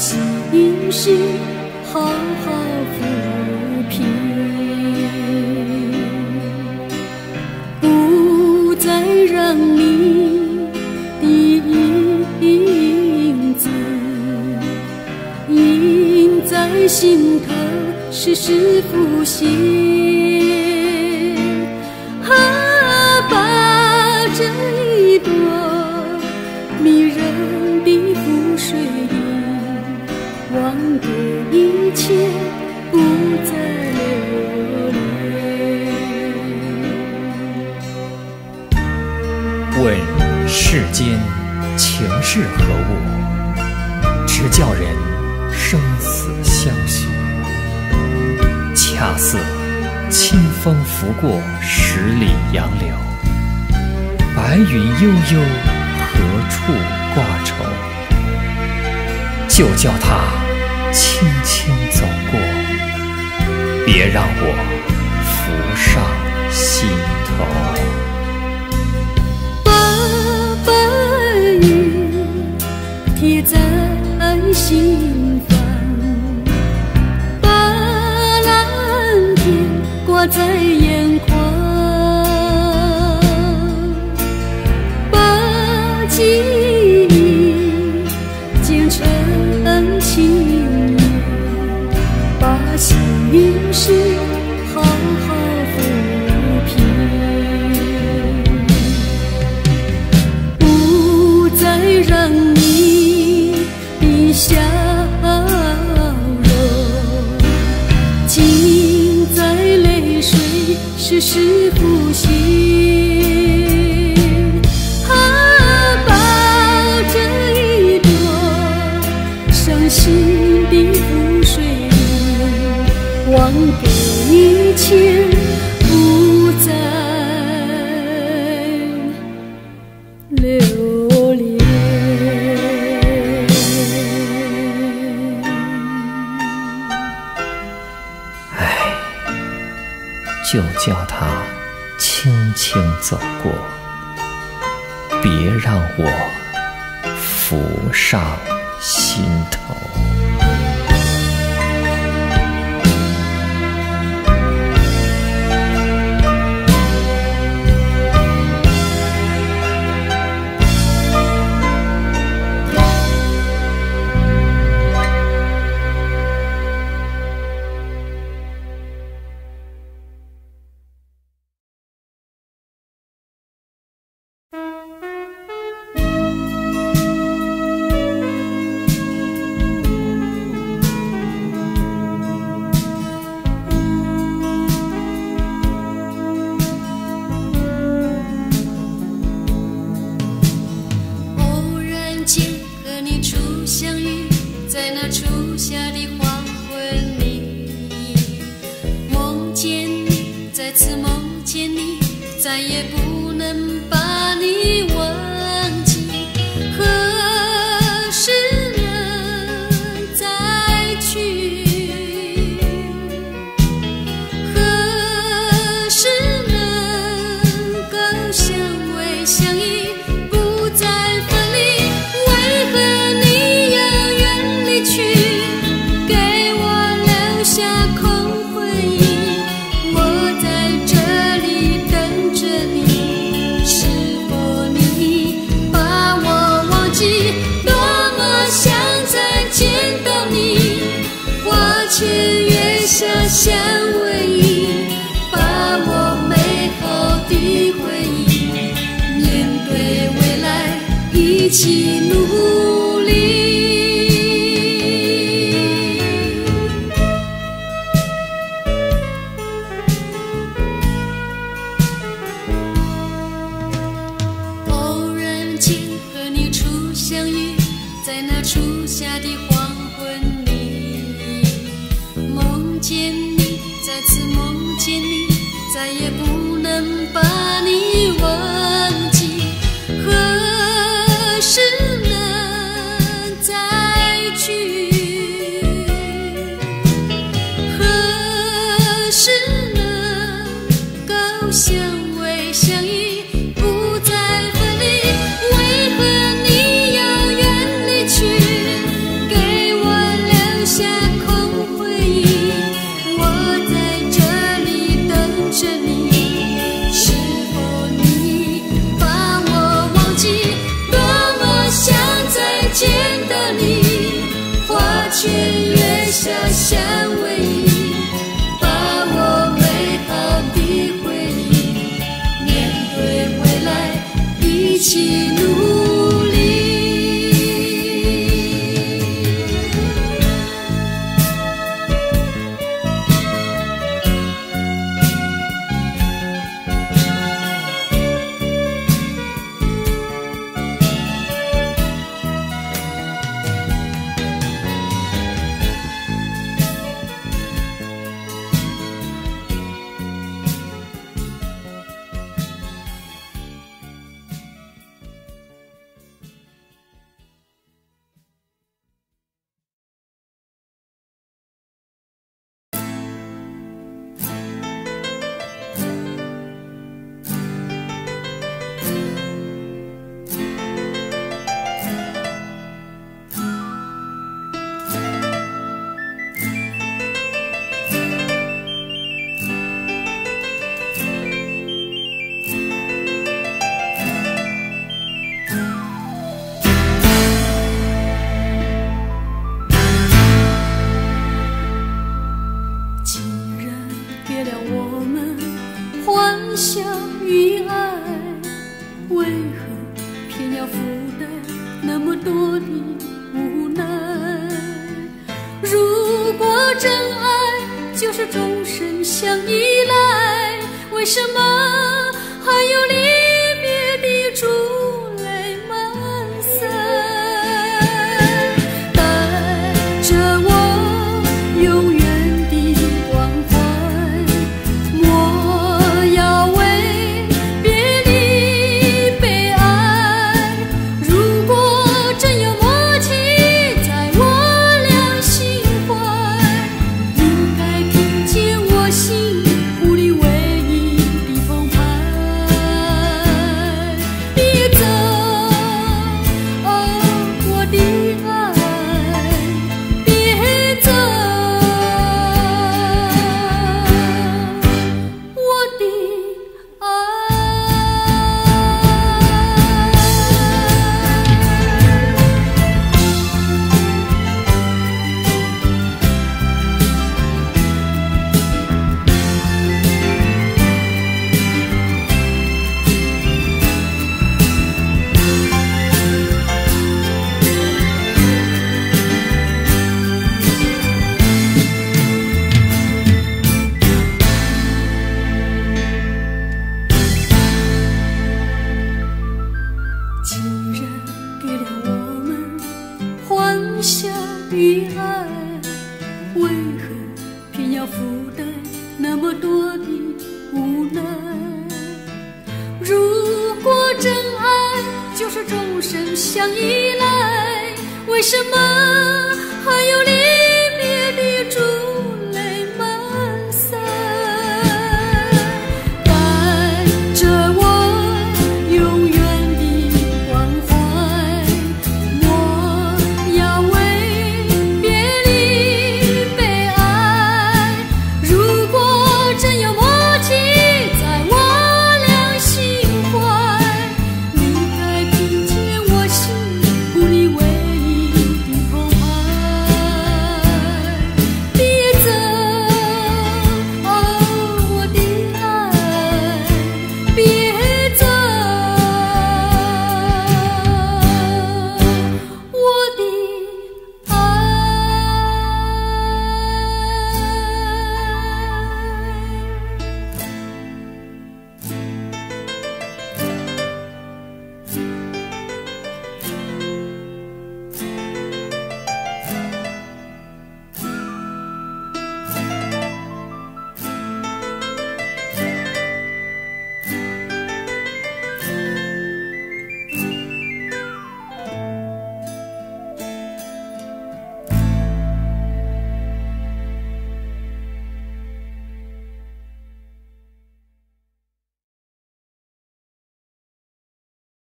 心事好好抚平，不再让你的影子印在心头，时时浮现。啊，把这一朵迷人的湖水，忘掉一切，不再留恋。问世间情是何物，直叫人生死相许。恰似清风拂过十里杨柳，白云悠悠，何处挂愁？就叫它轻轻走过，别让我浮上心头。把白云贴在心房，把蓝天挂在眼就叫它轻轻走过，别让我浮上心头。下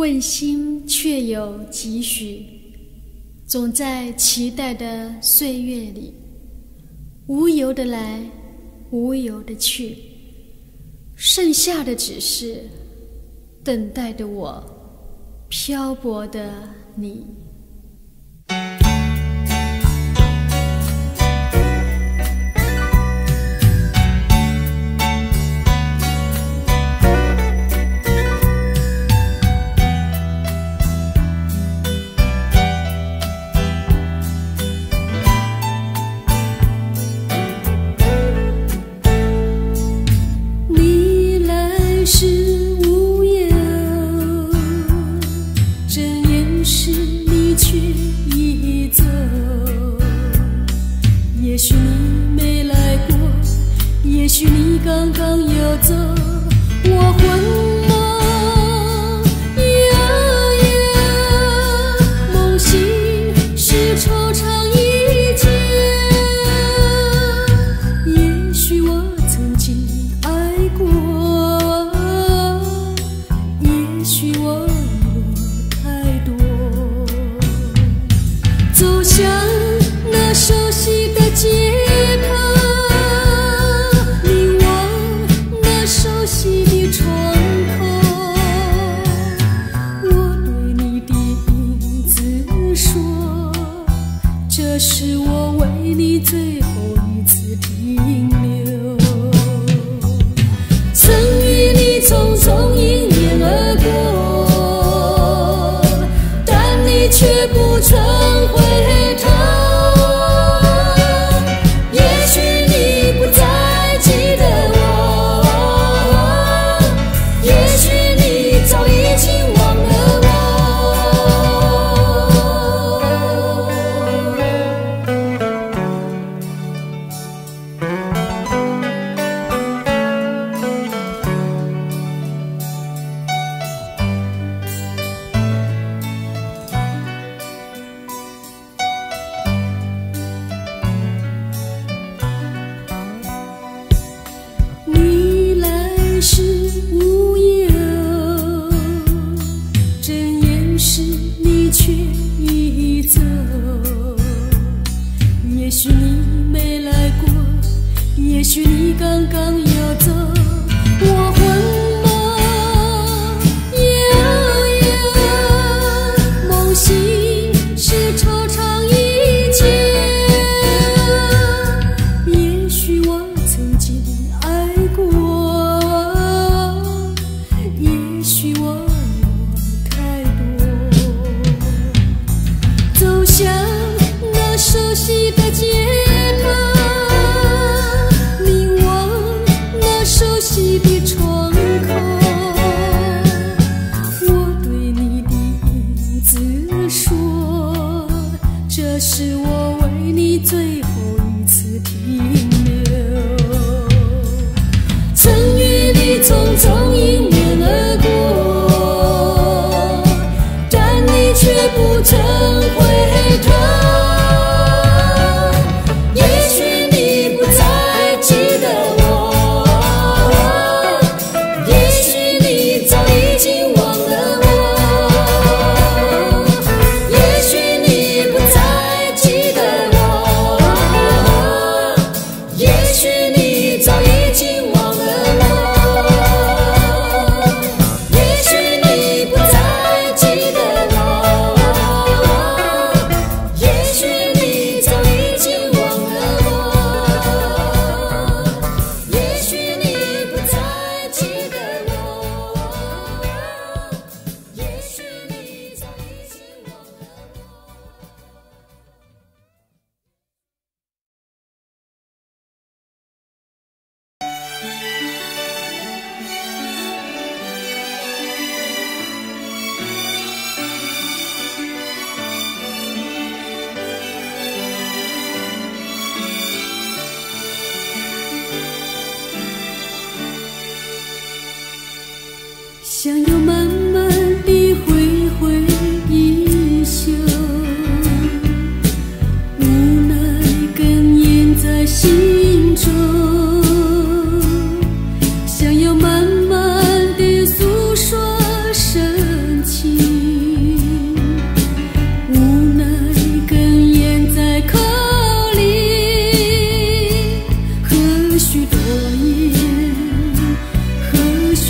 问心却有几许总在期待的岁月里无由的来无由的去。剩下的只是等待的我漂泊的你。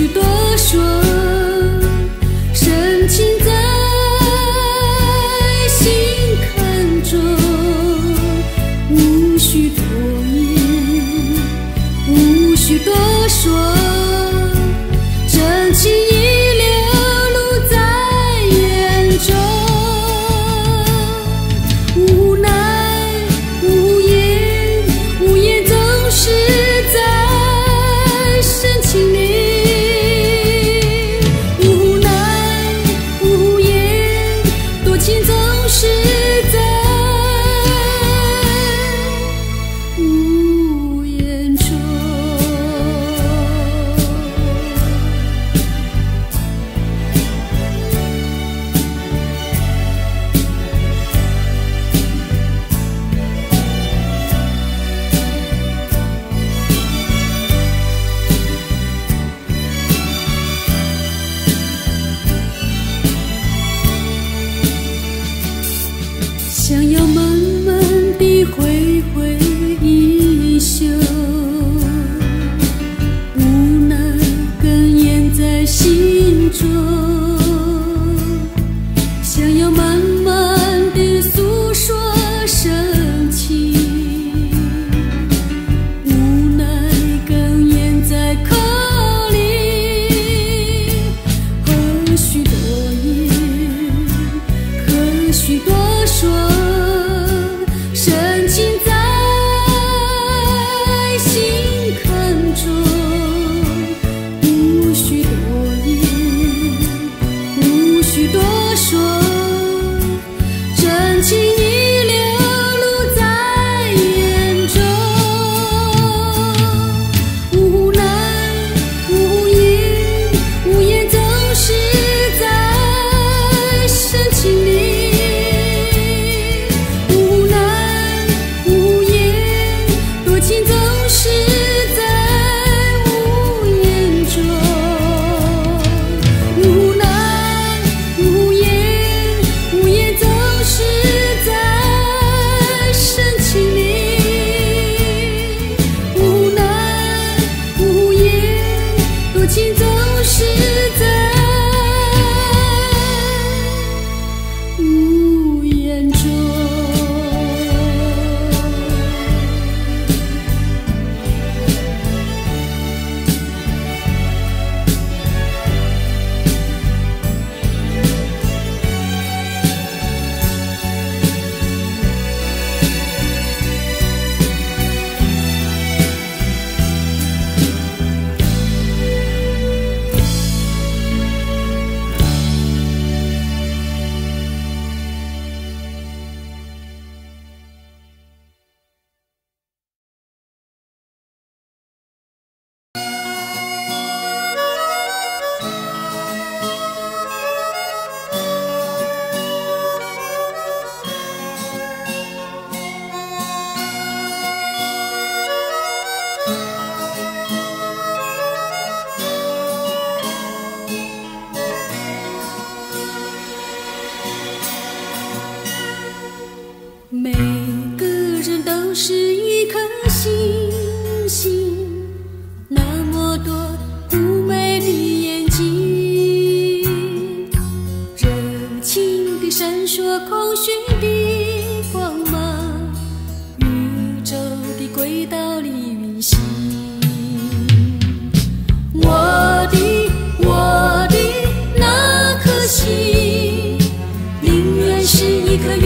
许多说，许多说？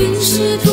一颗